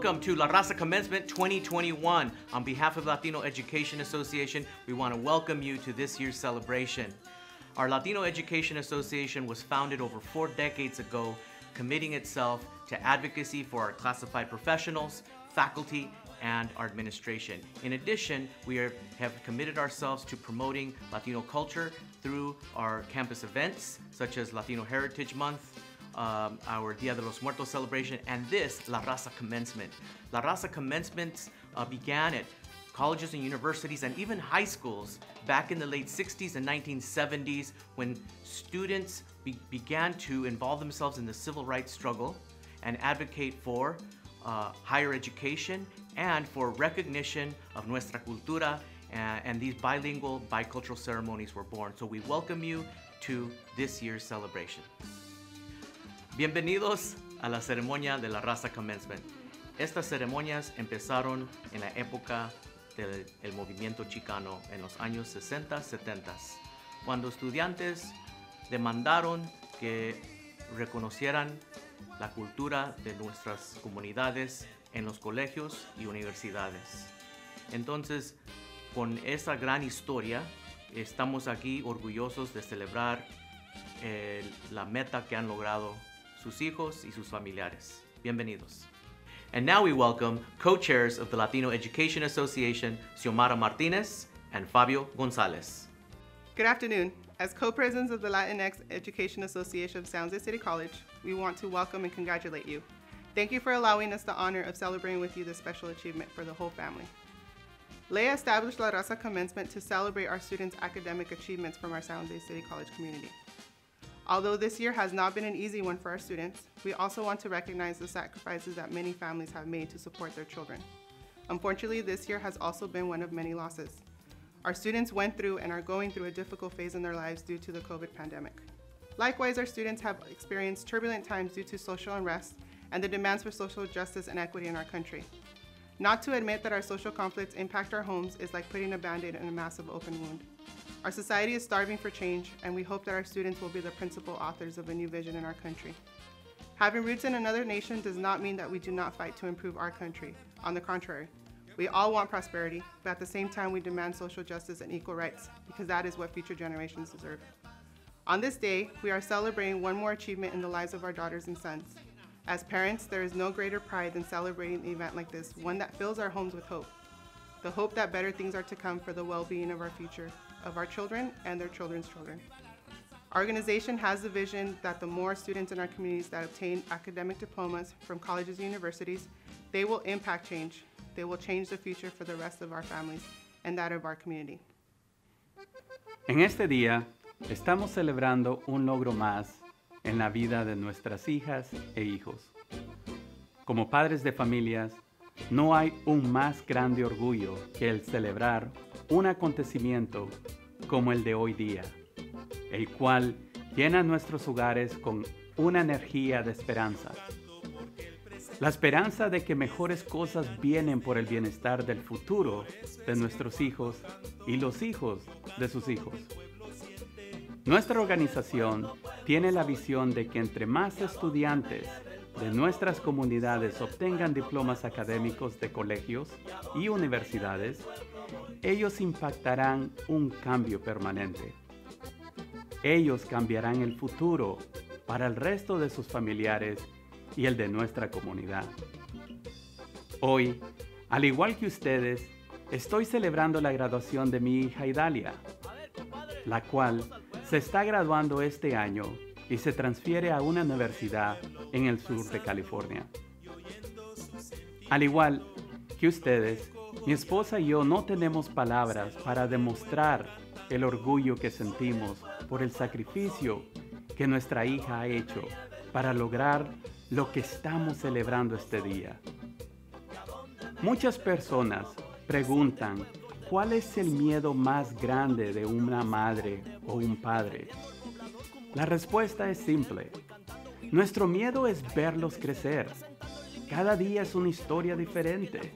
Welcome to La Raza Commencement 2021. On behalf of Latino Education Association, we want to welcome you to this year's celebration. Our Latino Education Association was founded over four decades ago, committing itself to advocacy for our classified professionals, faculty, and our administration. In addition, we are, have committed ourselves to promoting Latino culture through our campus events, such as Latino Heritage Month, um, our Dia de los Muertos celebration, and this, La Raza Commencement. La Raza Commencements uh, began at colleges and universities and even high schools back in the late 60s and 1970s when students be began to involve themselves in the civil rights struggle and advocate for uh, higher education and for recognition of nuestra cultura and, and these bilingual, bicultural ceremonies were born. So we welcome you to this year's celebration. Bienvenidos a la ceremonia de la raza commencement. Estas ceremonias empezaron en la época del el movimiento chicano en los años 60-70, cuando estudiantes demandaron que reconocieran la cultura de nuestras comunidades en los colegios y universidades. Entonces, con esa gran historia, estamos aquí orgullosos de celebrar eh, la meta que han logrado sus hijos y sus familiares. Bienvenidos. And now we welcome co-chairs of the Latino Education Association, Xiomara Martinez and Fabio Gonzalez. Good afternoon. As co-presidents of the Latinx Education Association of San Jose City College, we want to welcome and congratulate you. Thank you for allowing us the honor of celebrating with you this special achievement for the whole family. LEA established La Raza Commencement to celebrate our students' academic achievements from our San Jose City College community. Although this year has not been an easy one for our students, we also want to recognize the sacrifices that many families have made to support their children. Unfortunately, this year has also been one of many losses. Our students went through and are going through a difficult phase in their lives due to the COVID pandemic. Likewise, our students have experienced turbulent times due to social unrest and the demands for social justice and equity in our country. Not to admit that our social conflicts impact our homes is like putting a band-aid in a massive open wound. Our society is starving for change, and we hope that our students will be the principal authors of a new vision in our country. Having roots in another nation does not mean that we do not fight to improve our country. On the contrary, we all want prosperity, but at the same time we demand social justice and equal rights, because that is what future generations deserve. On this day, we are celebrating one more achievement in the lives of our daughters and sons. As parents, there is no greater pride than celebrating an event like this, one that fills our homes with hope. The hope that better things are to come for the well-being of our future, of our children and their children's children. Our organization has the vision that the more students in our communities that obtain academic diplomas from colleges and universities, they will impact change. They will change the future for the rest of our families and that of our community. En este día estamos celebrando un logro más en la vida de nuestras hijas e hijos. Como padres de familias, no hay un más grande orgullo que el celebrar un acontecimiento como el de hoy día, el cual llena nuestros hogares con una energía de esperanza. La esperanza de que mejores cosas vienen por el bienestar del futuro de nuestros hijos y los hijos de sus hijos. Nuestra organización tiene la visión de que entre más estudiantes de nuestras comunidades obtengan diplomas académicos de colegios y universidades, ellos impactarán un cambio permanente. Ellos cambiarán el futuro para el resto de sus familiares y el de nuestra comunidad. Hoy, al igual que ustedes, estoy celebrando la graduación de mi hija Idalia, la cual se está graduando este año y se transfiere a una universidad en el sur de California. Al igual que ustedes, mi esposa y yo no tenemos palabras para demostrar el orgullo que sentimos por el sacrificio que nuestra hija ha hecho para lograr lo que estamos celebrando este día. Muchas personas preguntan ¿Cuál es el miedo más grande de una madre o un padre? La respuesta es simple. Nuestro miedo es verlos crecer. Cada día es una historia diferente.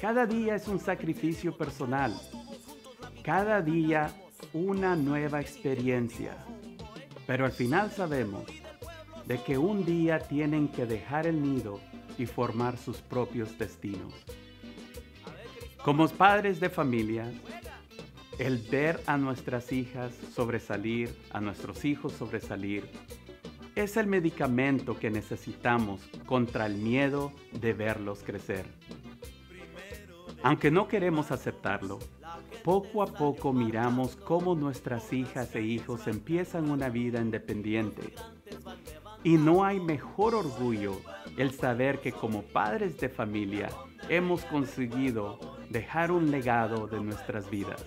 Cada día es un sacrificio personal. Cada día una nueva experiencia. Pero al final sabemos de que un día tienen que dejar el nido y formar sus propios destinos. Como padres de familia, el ver a nuestras hijas sobresalir, a nuestros hijos sobresalir, es el medicamento que necesitamos contra el miedo de verlos crecer. Aunque no queremos aceptarlo, poco a poco miramos cómo nuestras hijas e hijos empiezan una vida independiente. Y no hay mejor orgullo el saber que como padres de familia hemos conseguido dejar un legado de nuestras vidas.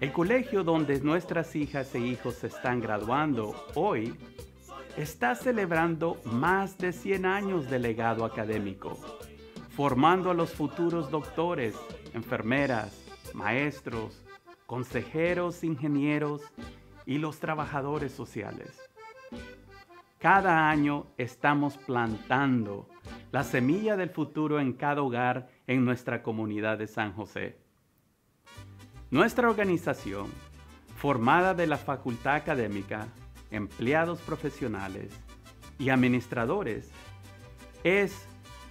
El colegio donde nuestras hijas e hijos se están graduando hoy está celebrando más de 100 años de legado académico, formando a los futuros doctores, enfermeras, maestros, consejeros, ingenieros y los trabajadores sociales. Cada año estamos plantando la semilla del futuro en cada hogar en nuestra comunidad de San José. Nuestra organización, formada de la facultad académica, empleados profesionales y administradores, es,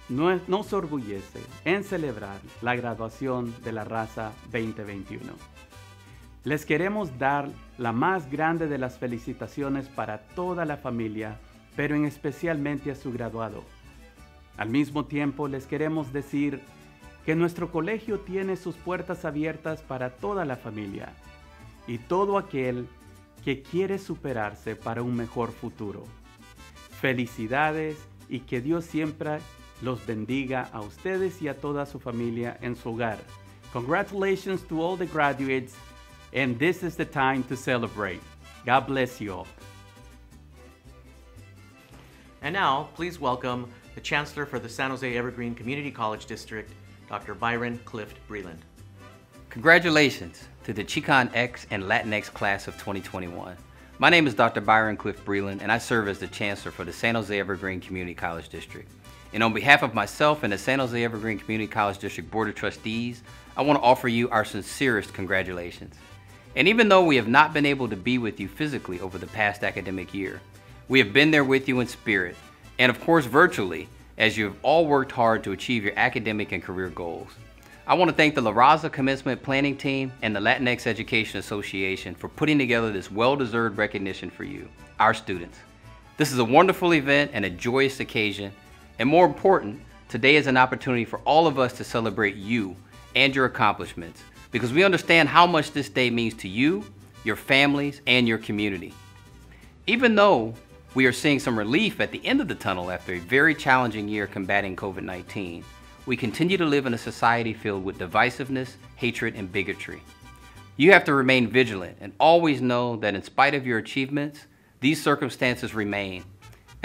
nos orgullece en celebrar la graduación de la raza 2021. Les queremos dar la más grande de las felicitaciones para toda la familia, pero en especialmente a su graduado. Al mismo tiempo les queremos decir que nuestro colegio tiene sus puertas abiertas para toda la familia y todo aquel que quiere superarse para un mejor futuro. Felicidades y que Dios siempre los bendiga a ustedes y a toda su familia en su hogar. Congratulations to all the graduates and this is the time to celebrate. God bless you all. And now, please welcome the Chancellor for the San Jose Evergreen Community College District, Dr. Byron Clift Breland. Congratulations to the Chicanx and Latinx class of 2021. My name is Dr. Byron Clift Breland, and I serve as the Chancellor for the San Jose Evergreen Community College District. And on behalf of myself and the San Jose Evergreen Community College District Board of Trustees, I want to offer you our sincerest congratulations. And even though we have not been able to be with you physically over the past academic year, we have been there with you in spirit, and of course virtually, as you have all worked hard to achieve your academic and career goals. I want to thank the La Raza Commencement Planning Team and the Latinx Education Association for putting together this well-deserved recognition for you, our students. This is a wonderful event and a joyous occasion, and more important, today is an opportunity for all of us to celebrate you and your accomplishments because we understand how much this day means to you, your families, and your community. Even though we are seeing some relief at the end of the tunnel after a very challenging year combating COVID-19. We continue to live in a society filled with divisiveness, hatred, and bigotry. You have to remain vigilant and always know that in spite of your achievements, these circumstances remain,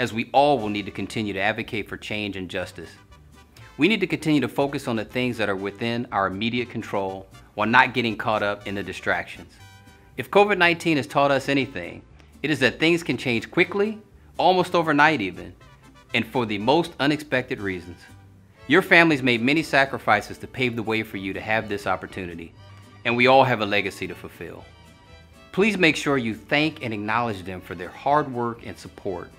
as we all will need to continue to advocate for change and justice. We need to continue to focus on the things that are within our immediate control while not getting caught up in the distractions. If COVID-19 has taught us anything, it is that things can change quickly, almost overnight even, and for the most unexpected reasons. Your family's made many sacrifices to pave the way for you to have this opportunity, and we all have a legacy to fulfill. Please make sure you thank and acknowledge them for their hard work and support.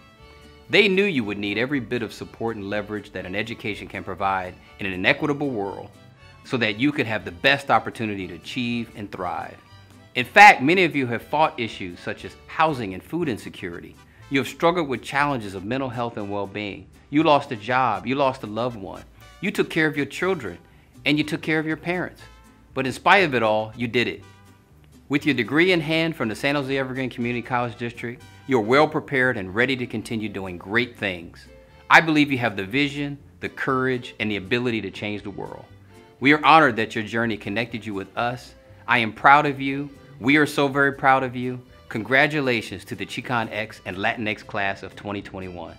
They knew you would need every bit of support and leverage that an education can provide in an inequitable world so that you could have the best opportunity to achieve and thrive. In fact, many of you have fought issues such as housing and food insecurity. You have struggled with challenges of mental health and well-being. You lost a job, you lost a loved one. You took care of your children, and you took care of your parents. But in spite of it all, you did it. With your degree in hand from the San Jose Evergreen Community College District, you are well prepared and ready to continue doing great things. I believe you have the vision, the courage, and the ability to change the world. We are honored that your journey connected you with us. I am proud of you we are so very proud of you. Congratulations to the Chicanx and Latinx class of 2021.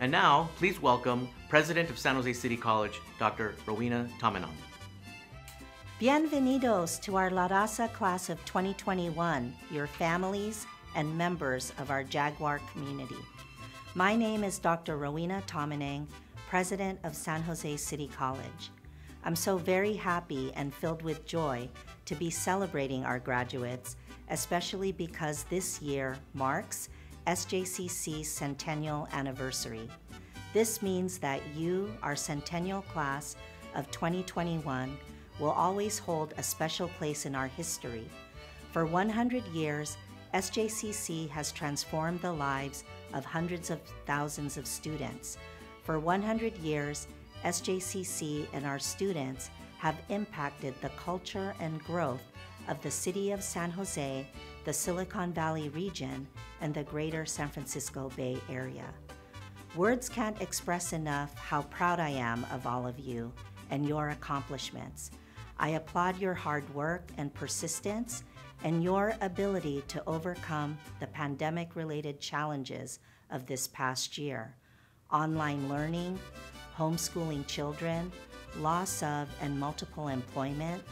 And now, please welcome President of San Jose City College, Dr. Rowena Tomaneng. Bienvenidos to our La Raza class of 2021, your families and members of our Jaguar community. My name is Dr. Rowena Tomaneng, President of San Jose City College. I'm so very happy and filled with joy to be celebrating our graduates, especially because this year marks SJCC's centennial anniversary. This means that you, our centennial class of 2021, will always hold a special place in our history. For 100 years, SJCC has transformed the lives of hundreds of thousands of students. For 100 years, SJCC and our students have impacted the culture and growth of the city of San Jose, the Silicon Valley region, and the greater San Francisco Bay Area. Words can't express enough how proud I am of all of you and your accomplishments. I applaud your hard work and persistence and your ability to overcome the pandemic related challenges of this past year online learning, homeschooling children, loss of and multiple employment,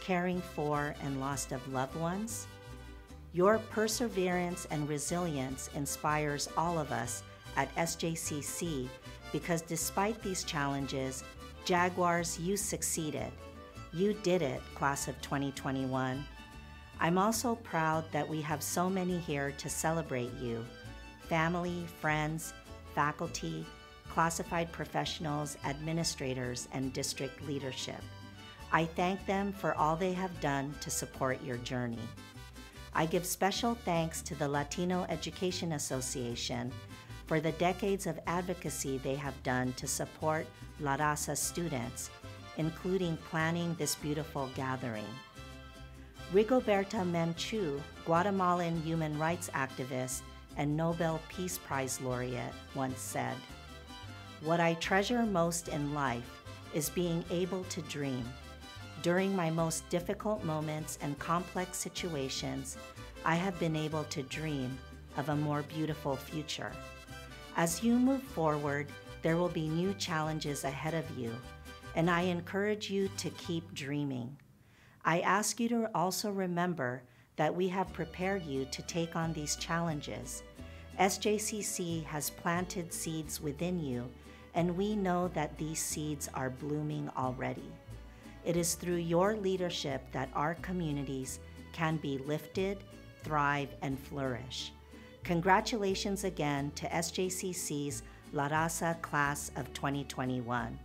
caring for and loss of loved ones. Your perseverance and resilience inspires all of us at SJCC because despite these challenges, Jaguars, you succeeded. You did it, class of 2021. I'm also proud that we have so many here to celebrate you family, friends, faculty, classified professionals, administrators, and district leadership. I thank them for all they have done to support your journey. I give special thanks to the Latino Education Association for the decades of advocacy they have done to support La Raza students, including planning this beautiful gathering. Rigoberta Menchu, Guatemalan human rights activist and Nobel Peace Prize laureate, once said, What I treasure most in life is being able to dream. During my most difficult moments and complex situations, I have been able to dream of a more beautiful future. As you move forward, there will be new challenges ahead of you, and I encourage you to keep dreaming. I ask you to also remember that we have prepared you to take on these challenges. SJCC has planted seeds within you, and we know that these seeds are blooming already. It is through your leadership that our communities can be lifted, thrive, and flourish. Congratulations again to SJCC's La Raza class of 2021.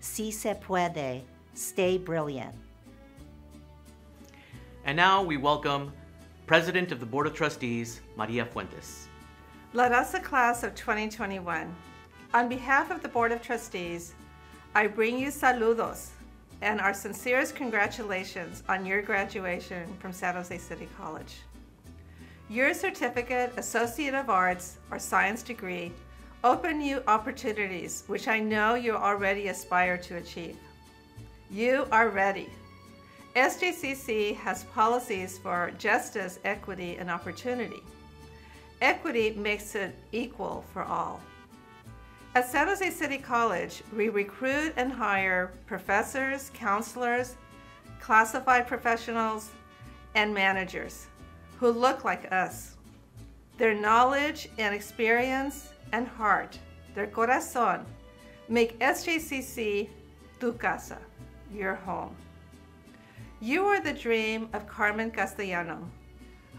Si se puede, stay brilliant. And now we welcome President of the Board of Trustees, Maria Fuentes. La Raza class of 2021. On behalf of the Board of Trustees, I bring you saludos and our sincerest congratulations on your graduation from San Jose City College. Your certificate, Associate of Arts, or Science degree open you opportunities which I know you already aspire to achieve. You are ready. SJCC has policies for justice, equity, and opportunity. Equity makes it equal for all. At San Jose City College, we recruit and hire professors, counselors, classified professionals, and managers who look like us. Their knowledge and experience and heart, their corazón, make SJCC tu casa, your home. You are the dream of Carmen Castellano,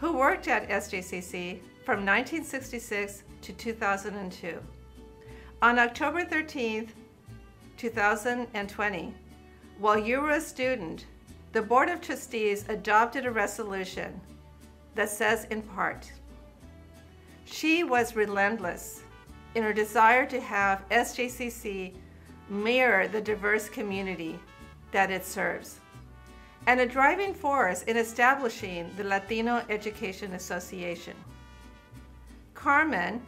who worked at SJCC from 1966 to 2002. On October 13, 2020, while you were a student, the Board of Trustees adopted a resolution that says in part, she was relentless in her desire to have SJCC mirror the diverse community that it serves and a driving force in establishing the Latino Education Association. Carmen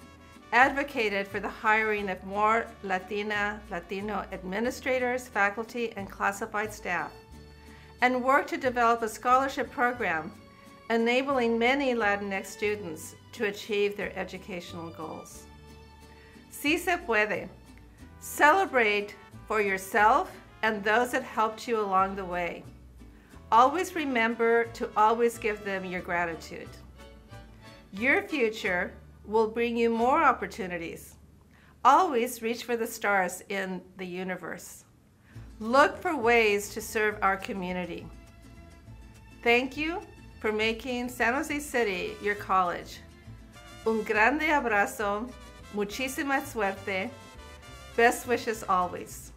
advocated for the hiring of more Latina, Latino administrators, faculty, and classified staff, and worked to develop a scholarship program enabling many Latinx students to achieve their educational goals. Si se puede. Celebrate for yourself and those that helped you along the way. Always remember to always give them your gratitude. Your future will bring you more opportunities. Always reach for the stars in the universe. Look for ways to serve our community. Thank you for making San Jose City your college. Un grande abrazo, muchísima suerte, Best wishes always.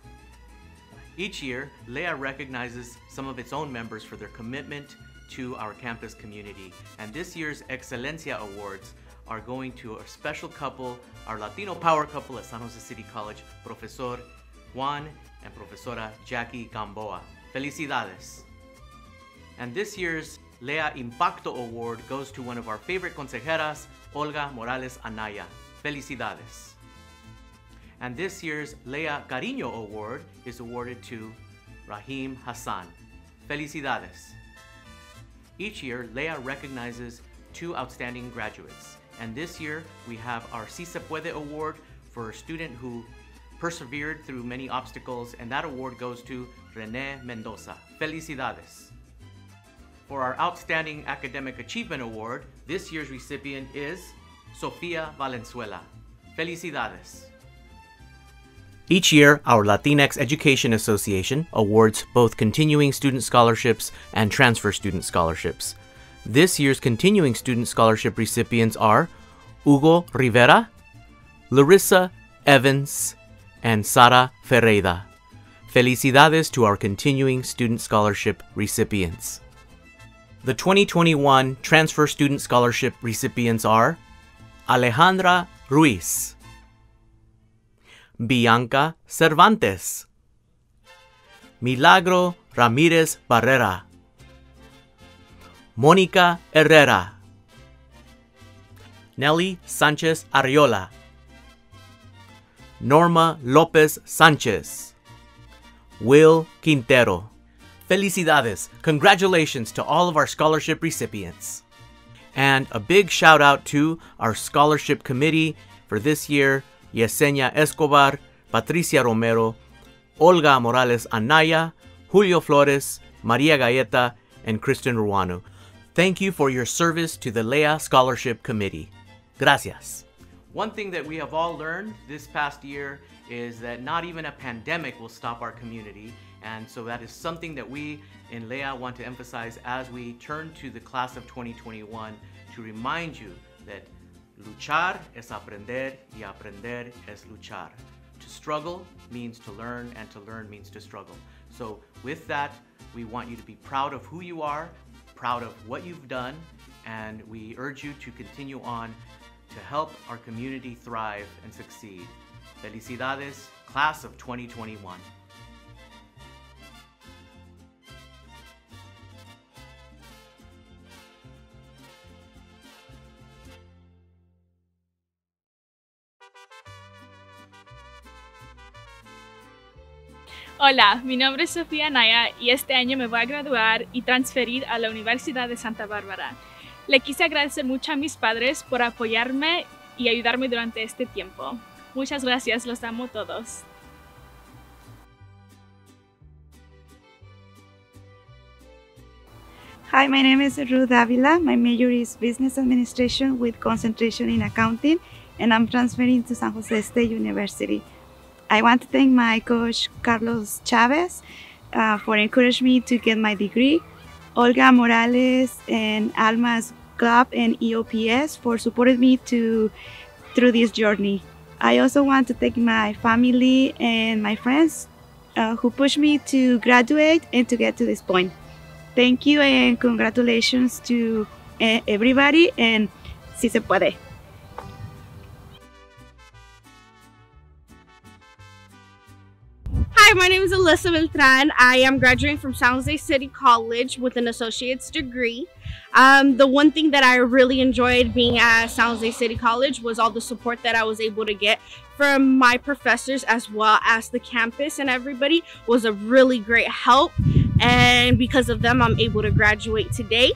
Each year, LEA recognizes some of its own members for their commitment to our campus community. And this year's Excelencia Awards are going to a special couple, our Latino power couple at San Jose City College, Profesor Juan and Profesora Jackie Gamboa. Felicidades. And this year's Lea Impacto Award goes to one of our favorite consejeras, Olga Morales Anaya. Felicidades. And this year's Lea Cariño Award is awarded to Rahim Hassan. Felicidades. Each year, Lea recognizes two outstanding graduates. And this year, we have our Si Se Puede Award for a student who persevered through many obstacles, and that award goes to Rene Mendoza. Felicidades. For our Outstanding Academic Achievement Award, this year's recipient is Sofia Valenzuela. Felicidades. Each year, our Latinx Education Association awards both continuing student scholarships and transfer student scholarships. This year's continuing student scholarship recipients are Hugo Rivera, Larissa Evans, and Sara Ferreira. Felicidades to our continuing student scholarship recipients. The 2021 Transfer Student Scholarship recipients are Alejandra Ruiz, Bianca Cervantes, Milagro Ramirez Barrera, Mónica Herrera, Nelly Sanchez Ariola, Norma Lopez Sanchez, Will Quintero. Felicidades! Congratulations to all of our scholarship recipients. And a big shout out to our scholarship committee for this year Yesenia Escobar, Patricia Romero, Olga Morales Anaya, Julio Flores, Maria Galleta, and Kristen Ruano. Thank you for your service to the Lea Scholarship Committee. Gracias. One thing that we have all learned this past year is that not even a pandemic will stop our community. And so that is something that we in Lea want to emphasize as we turn to the class of 2021 to remind you that luchar es aprender y aprender es luchar. To struggle means to learn and to learn means to struggle. So with that, we want you to be proud of who you are, proud of what you've done, and we urge you to continue on to help our community thrive and succeed. Felicidades, class of 2021. Hola, mi nombre es Sofía Naya y este año me voy a graduar y transferir a la Universidad de Santa Bárbara. Le quise agradecer mucho a mis padres por apoyarme y ayudarme durante este tiempo. Muchas gracias, los amo todos. Hi, my name is Ruth Avila. My major is Business Administration with concentration in accounting, and I'm transferring to San Jose State University. I want to thank my coach Carlos Chavez uh, for encouraging me to get my degree, Olga Morales and Alma's Club and EOPS for supporting me to through this journey. I also want to thank my family and my friends uh, who pushed me to graduate and to get to this point. Thank you and congratulations to uh, everybody and si se puede. My name is Alyssa Beltran. I am graduating from San Jose City College with an associate's degree. Um, the one thing that I really enjoyed being at San Jose City College was all the support that I was able to get from my professors as well as the campus and everybody was a really great help. And because of them, I'm able to graduate today.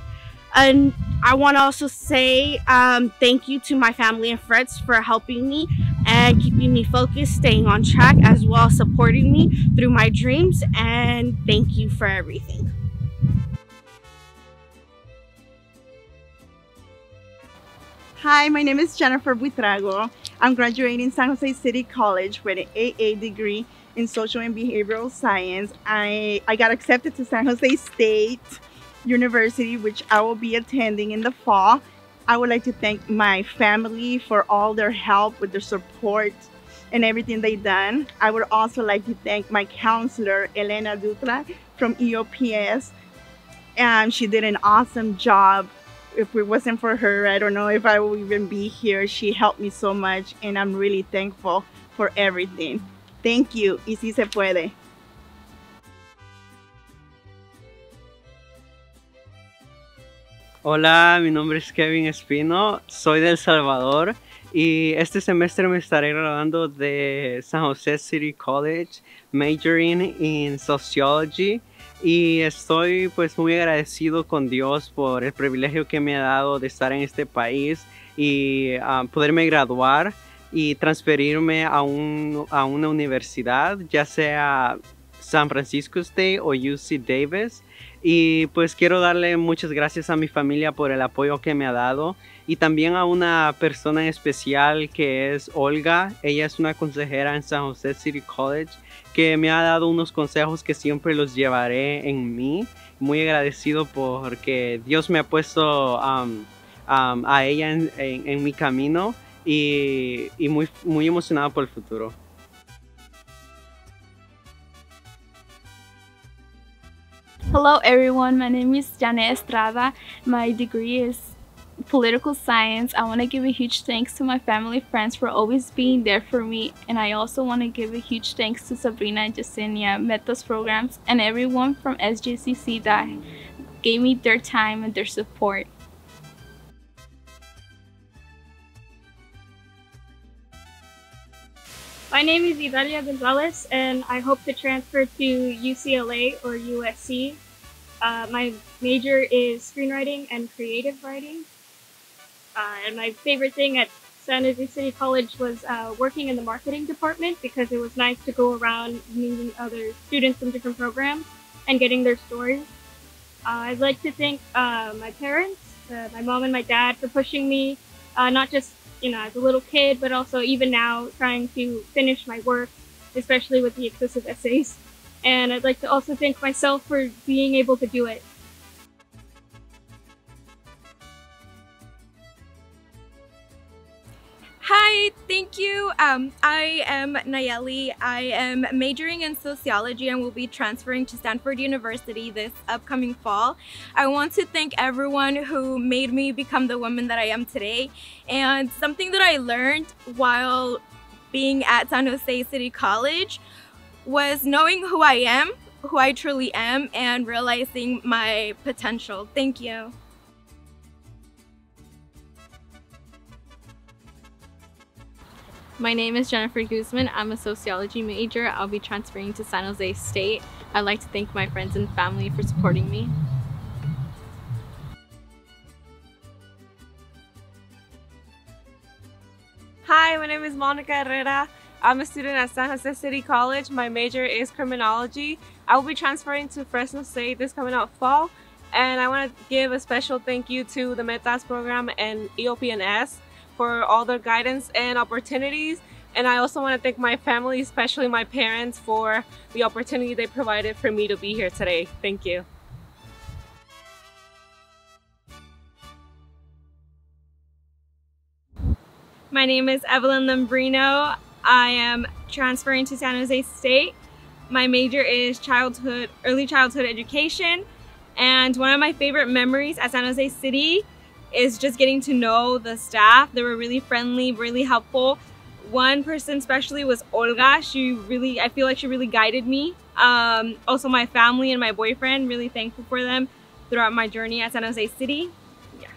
And I want to also say um, thank you to my family and friends for helping me and keeping me focused, staying on track, as well supporting me through my dreams. And thank you for everything. Hi, my name is Jennifer Buitrago. I'm graduating San Jose City College with an AA degree in social and behavioral science. I, I got accepted to San Jose State University, which I will be attending in the fall. I would like to thank my family for all their help with their support and everything they done. I would also like to thank my counselor, Elena Dutra from EOPS. And she did an awesome job. If it wasn't for her, I don't know if I would even be here. She helped me so much and I'm really thankful for everything. Thank you. Y si se puede. Hola, mi nombre es Kevin Espino, soy de El Salvador y este semestre me estaré graduando de San Jose City College, majoring in Sociology y estoy pues muy agradecido con Dios por el privilegio que me ha dado de estar en este país y ah, poderme graduar y transferirme a, un, a una universidad, ya sea San Francisco State o UC Davis. Y pues quiero darle muchas gracias a mi familia por el apoyo que me ha dado y también a una persona especial que es Olga. Ella es una consejera en San Jose City College que me ha dado unos consejos que siempre los llevaré en mí. Muy agradecido porque Dios me ha puesto a ella en, mi camino y, y muy, muy emocionado por el futuro. Hello everyone, my name is Jana Estrada. My degree is political science. I want to give a huge thanks to my family friends for always being there for me and I also want to give a huge thanks to Sabrina and Yesenia, Metas programs and everyone from SJCC that gave me their time and their support. My name is Idalia Gonzalez, and I hope to transfer to UCLA or USC. Uh, my major is screenwriting and creative writing. Uh, and my favorite thing at San Jose City College was uh, working in the marketing department because it was nice to go around meeting other students from different programs and getting their stories. Uh, I'd like to thank uh, my parents, uh, my mom and my dad, for pushing me, not just you know, as a little kid, but also even now trying to finish my work, especially with the excessive essays. And I'd like to also thank myself for being able to do it. Hi, thank you. Um, I am Nayeli. I am majoring in sociology and will be transferring to Stanford University this upcoming fall. I want to thank everyone who made me become the woman that I am today. And something that I learned while being at San Jose City College was knowing who I am, who I truly am, and realizing my potential. Thank you. My name is Jennifer Guzman. I'm a sociology major. I'll be transferring to San Jose State. I'd like to thank my friends and family for supporting me. Hi, my name is Monica Herrera. I'm a student at San Jose City College. My major is criminology. I will be transferring to Fresno State this coming out fall. And I want to give a special thank you to the METAS program and EOP&S for all their guidance and opportunities. And I also want to thank my family, especially my parents, for the opportunity they provided for me to be here today. Thank you. My name is Evelyn Lambrino. I am transferring to San Jose State. My major is childhood, early childhood education. And one of my favorite memories at San Jose City is just getting to know the staff. They were really friendly, really helpful. One person especially was Olga. She really, I feel like she really guided me. Um, also my family and my boyfriend, really thankful for them throughout my journey at San Jose City. Yeah.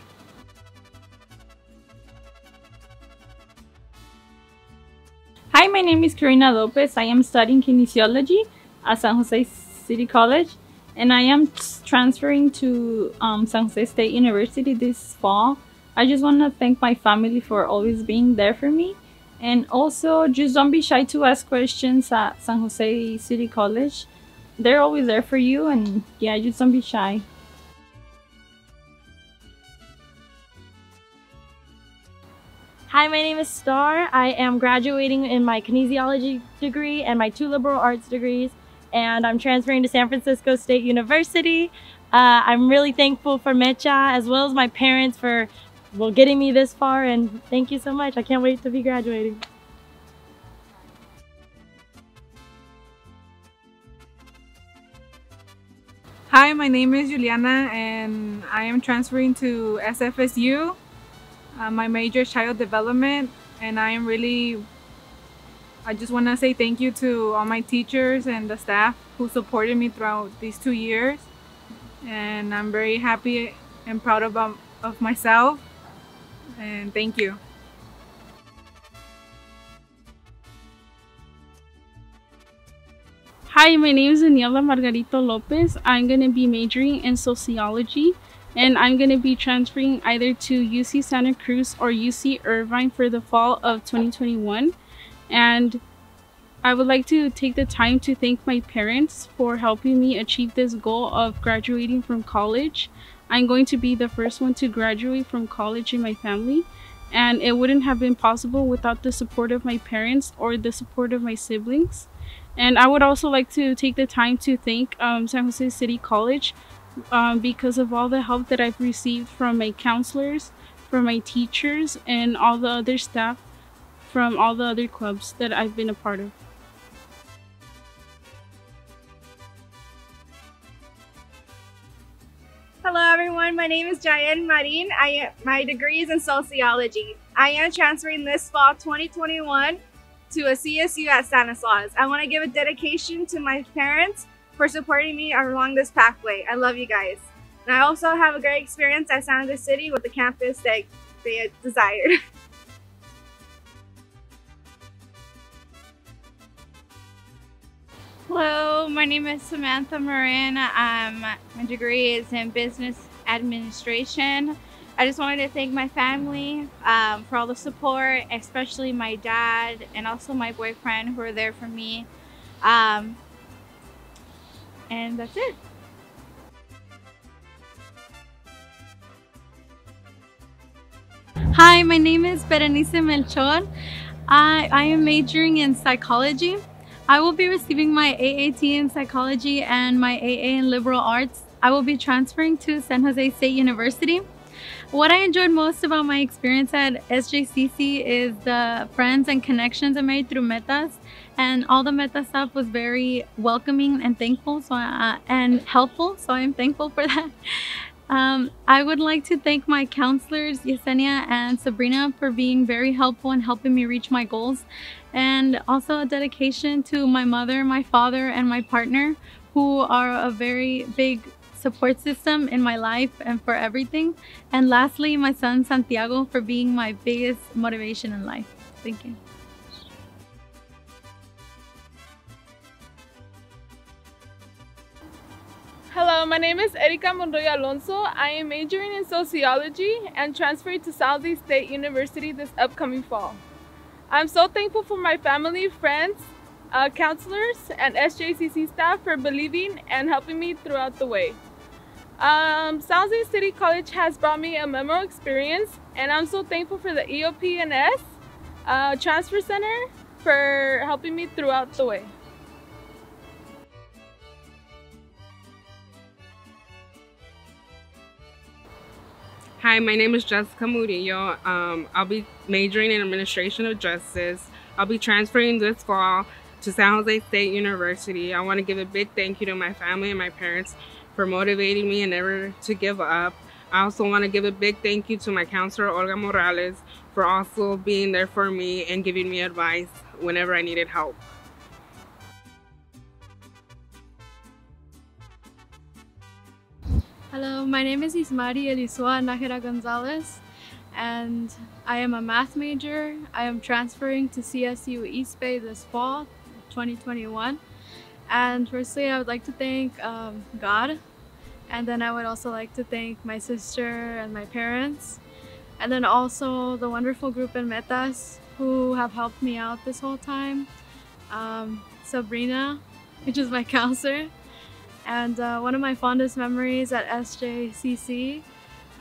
Hi, my name is Karina Lopez. I am studying kinesiology at San Jose City College and I am transferring to um, San Jose State University this fall. I just want to thank my family for always being there for me. And also, just don't be shy to ask questions at San Jose City College. They're always there for you, and yeah, just don't be shy. Hi, my name is Star. I am graduating in my kinesiology degree and my two liberal arts degrees and I'm transferring to San Francisco State University. Uh, I'm really thankful for Mecha as well as my parents for well getting me this far and thank you so much. I can't wait to be graduating. Hi, my name is Juliana and I am transferring to SFSU. Uh, my major is child development and I am really I just want to say thank you to all my teachers and the staff who supported me throughout these two years. And I'm very happy and proud about, um, of myself and thank you. Hi, my name is Daniela Margarito Lopez. I'm going to be majoring in sociology and I'm going to be transferring either to UC Santa Cruz or UC Irvine for the fall of 2021. And I would like to take the time to thank my parents for helping me achieve this goal of graduating from college. I'm going to be the first one to graduate from college in my family and it wouldn't have been possible without the support of my parents or the support of my siblings. And I would also like to take the time to thank um, San Jose City College um, because of all the help that I've received from my counselors, from my teachers, and all the other staff from all the other clubs that I've been a part of. Hello everyone, my name is Jayen Marin. I my degree is in sociology. I am transferring this fall 2021 to a CSU at Stanislaus. I want to give a dedication to my parents for supporting me along this pathway. I love you guys. And I also have a great experience at San Jose City with the campus that they desired. Hello, my name is Samantha Moran. Um, my degree is in business administration. I just wanted to thank my family um, for all the support, especially my dad and also my boyfriend who are there for me. Um, and that's it. Hi, my name is Berenice Melchor. I, I am majoring in psychology. I will be receiving my AAT in psychology and my AA in liberal arts. I will be transferring to San Jose State University. What I enjoyed most about my experience at SJCC is the friends and connections I made through Metas and all the Meta staff was very welcoming and thankful so uh, and helpful so I'm thankful for that. Um, I would like to thank my counselors Yesenia and Sabrina for being very helpful and helping me reach my goals and also a dedication to my mother, my father, and my partner who are a very big support system in my life and for everything. And lastly, my son Santiago for being my biggest motivation in life. Thank you. Hello, my name is Erika Monroy Alonso. I am majoring in sociology and transferring to Jose State University this upcoming fall. I'm so thankful for my family, friends, uh, counselors, and SJCC staff for believing and helping me throughout the way. Um, San City College has brought me a memorable experience and I'm so thankful for the EOP&S uh, Transfer Center for helping me throughout the way. Hi, my name is Jessica Murillo. Um, I'll be majoring in Administration of Justice. I'll be transferring this fall to San Jose State University. I want to give a big thank you to my family and my parents for motivating me and never to give up. I also want to give a big thank you to my counselor, Olga Morales, for also being there for me and giving me advice whenever I needed help. Hello, my name is Ismari Elisua Najera Gonzalez, and I am a math major. I am transferring to CSU East Bay this fall, 2021. And firstly, I would like to thank um, God. And then I would also like to thank my sister and my parents. And then also the wonderful group in Metas who have helped me out this whole time. Um, Sabrina, which is my counselor. And uh, one of my fondest memories at SJCC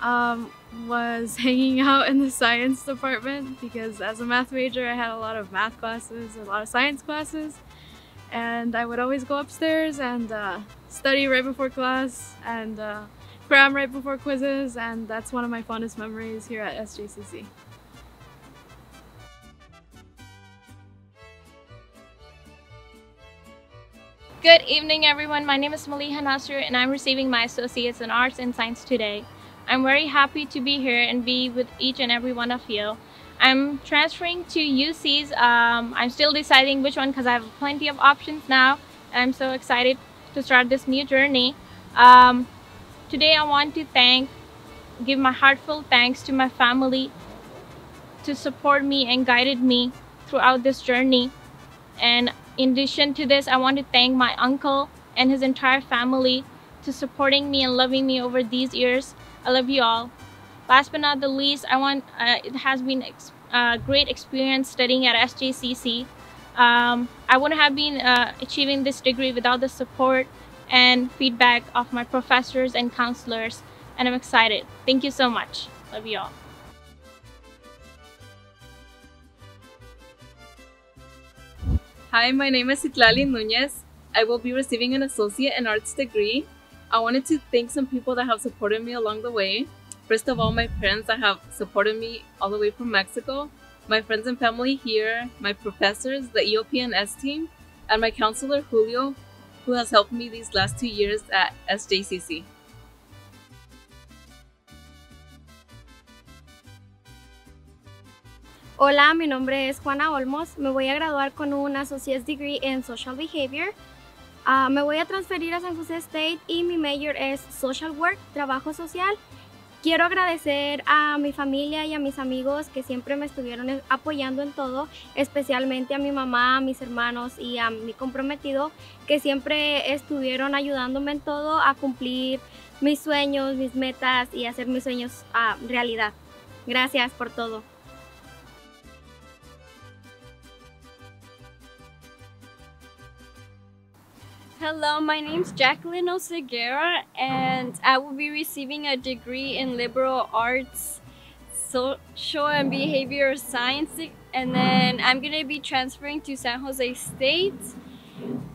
um, was hanging out in the science department because as a math major I had a lot of math classes, a lot of science classes and I would always go upstairs and uh, study right before class and uh, cram right before quizzes and that's one of my fondest memories here at SJCC. Good evening, everyone. My name is Maliha Nasr, and I'm receiving my Associates in Arts and Science today. I'm very happy to be here and be with each and every one of you. I'm transferring to UCs. Um, I'm still deciding which one because I have plenty of options now. And I'm so excited to start this new journey. Um, today, I want to thank, give my heartfelt thanks to my family to support me and guided me throughout this journey. And in addition to this, I want to thank my uncle and his entire family to supporting me and loving me over these years. I love you all. Last but not the least, I want uh, it has been a uh, great experience studying at SJCC. Um, I wouldn't have been uh, achieving this degree without the support and feedback of my professors and counselors, and I'm excited. Thank you so much. Love you all. Hi, my name is Itlali Nunez. I will be receiving an associate in arts degree. I wanted to thank some people that have supported me along the way. First of all, my parents that have supported me all the way from Mexico, my friends and family here, my professors, the EOP&S team, and my counselor Julio, who has helped me these last two years at SJCC. Hola, mi nombre es Juana Olmos. Me voy a graduar con un Associate's Degree en Social Behavior. Uh, me voy a transferir a San José State y mi major es Social Work, Trabajo Social. Quiero agradecer a mi familia y a mis amigos que siempre me estuvieron apoyando en todo, especialmente a mi mamá, a mis hermanos y a mi comprometido, que siempre estuvieron ayudándome en todo a cumplir mis sueños, mis metas y hacer mis sueños uh, realidad. Gracias por todo. Hello, my name is Jacqueline Oseguera, and I will be receiving a degree in liberal arts, social and behavioral science, and then I'm going to be transferring to San Jose State.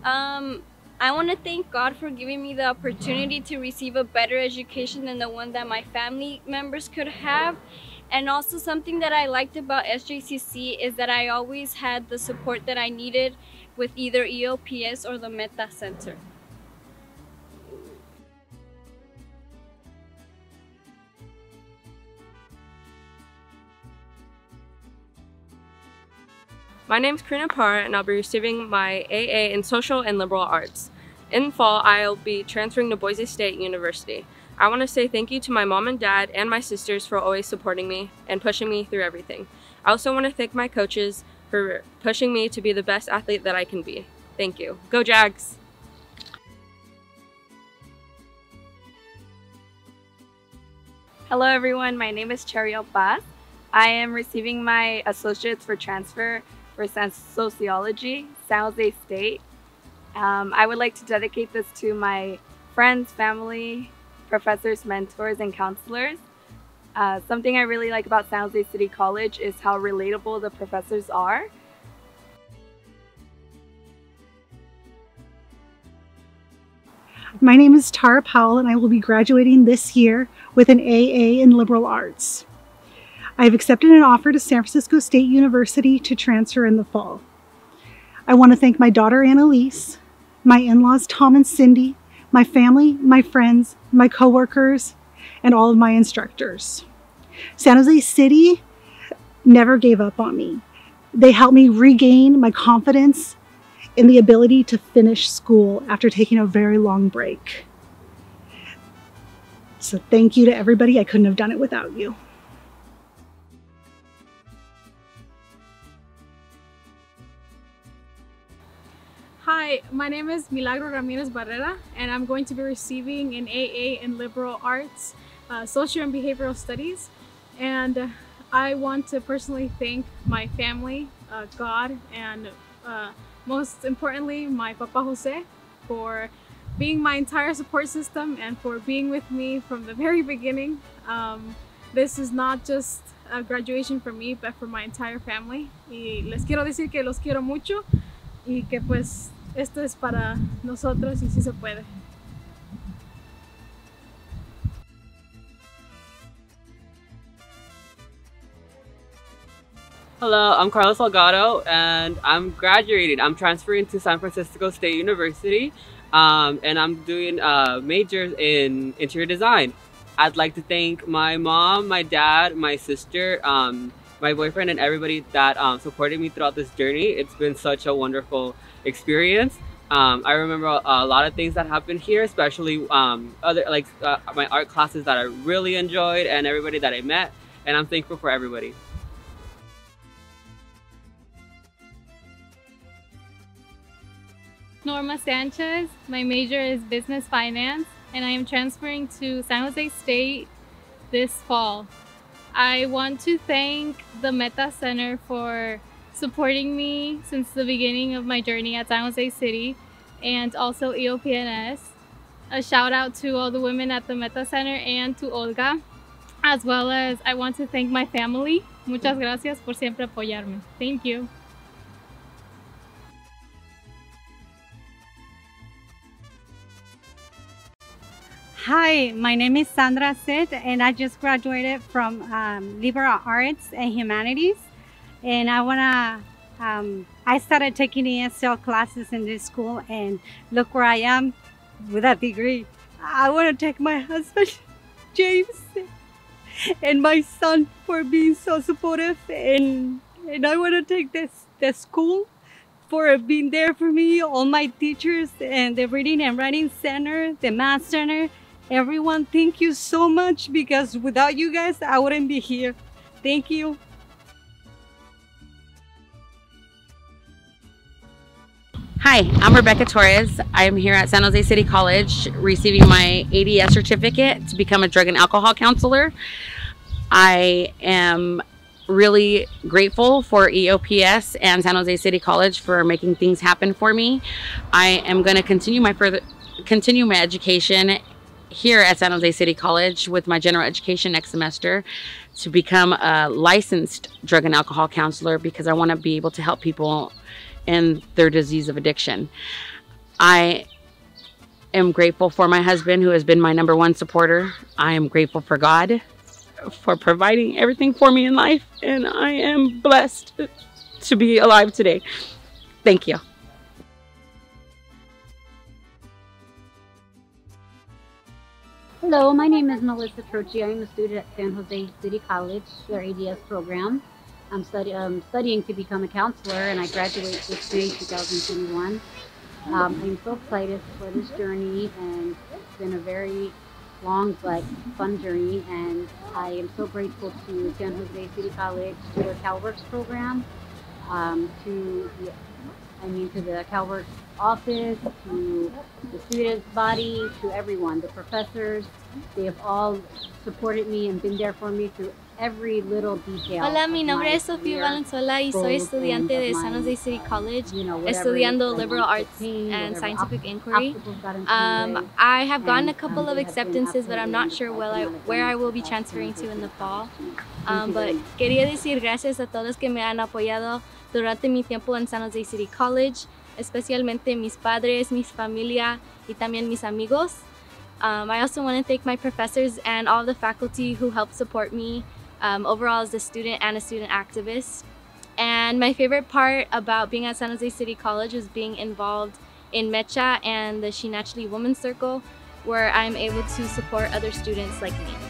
Um, I want to thank God for giving me the opportunity to receive a better education than the one that my family members could have. And also something that I liked about SJCC is that I always had the support that I needed with either EOPS or the Metas Center. My name is Karina Parr and I'll be receiving my AA in Social and Liberal Arts. In fall, I'll be transferring to Boise State University. I want to say thank you to my mom and dad and my sisters for always supporting me and pushing me through everything. I also want to thank my coaches for pushing me to be the best athlete that I can be. Thank you. Go Jags! Hello everyone, my name is Cheriel Bath. I am receiving my Associates for Transfer for Sociology, San Jose State. Um, I would like to dedicate this to my friends, family, professors, mentors, and counselors. Uh, something I really like about San Jose City College is how relatable the professors are. My name is Tara Powell and I will be graduating this year with an AA in liberal arts. I have accepted an offer to San Francisco State University to transfer in the fall. I want to thank my daughter Annalise, my in-laws Tom and Cindy, my family, my friends, my coworkers, and all of my instructors. San Jose City never gave up on me. They helped me regain my confidence in the ability to finish school after taking a very long break. So thank you to everybody. I couldn't have done it without you. Hi, my name is Milagro Ramirez Barrera and I'm going to be receiving an AA in Liberal Arts, uh, Social and Behavioral Studies. And uh, I want to personally thank my family, uh, God, and uh, most importantly, my Papa Jose for being my entire support system and for being with me from the very beginning. Um, this is not just a graduation for me, but for my entire family. Y les quiero decir que los quiero mucho y que pues esto es para nosotros y sí se puede. Hello, I'm Carlos Salgado and I'm graduating. I'm transferring to San Francisco State University um, and I'm doing a major in interior design. I'd like to thank my mom, my dad, my sister, um, my boyfriend, and everybody that um, supported me throughout this journey. It's been such a wonderful experience. Um, I remember a, lot of things that happened here, especially um, other like uh, my art classes that I really enjoyed, and everybody that I met. And I'm thankful for everybody. Norma Sanchez. My major is business finance and I am transferring to San Jose State this fall. I want to thank the Meta Center for supporting me since the beginning of my journey at San Jose City and also EOP&S. A shout out to all the women at the Metas Center and to Olga, as well as I want to thank my family. Muchas gracias por siempre apoyarme. Thank you. Hi, my name is Sandra Sid, and I just graduated from um, liberal arts and humanities. And I wanna, um, I started taking ESL classes in this school, and look where I am with a degree. I wanna take my husband, James, and my son for being so supportive, and and I wanna take this the school for being there for me, all my teachers, and the reading and writing center, the math center Everyone, thank you so much because without you guys, I wouldn't be here. Thank you. Hi, I'm Rebecca Torres. I'm here at San Jose City College receiving my ADS certificate to become a drug and alcohol counselor. I am really grateful for EOPS and San Jose City College for making things happen for me. I am going to continue my further continue my education here at San Jose City College with my general education next semester to become a licensed drug and alcohol counselor because I want to be able to help people in their disease of addiction. I am grateful for my husband who has been my number one supporter. I am grateful for God for providing everything for me in life and I am blessed to be alive today. Thank you. Hello, my name is Melissa Trochi. I'm a student at San Jose City College, their ADS program. I'm, study, I'm studying to become a counselor and I graduate this May 2021. Um, I'm so excited for this journey and it's been a very long but fun journey and I am so grateful to San Jose City College, to their CalWorks program, um, to the, I mean to the CalWorks office, to the students' body, to everyone, the professors. They have all supported me and been there for me through every little detail. Hola, mi nombre es Sofía Valenzuela y soy estudiante de San Jose City College, estudiando liberal arts and scientific inquiry. Um, I have gotten a couple of acceptances, but I'm not sure where I, where I will be transferring to in the fall. Um, but quería decir gracias a todos que me han apoyado durante mi tiempo en San Jose City College. especialmente mis padres, mi familia y también mis amigos. Um, I also want to thank my professors and all the faculty who helped support me um, overall as a student and a student activist. And my favorite part about being at San Jose City College is being involved in MECHA and the Naturally Women's Circle, where I'm able to support other students like me.